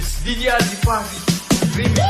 This Lydia Remix.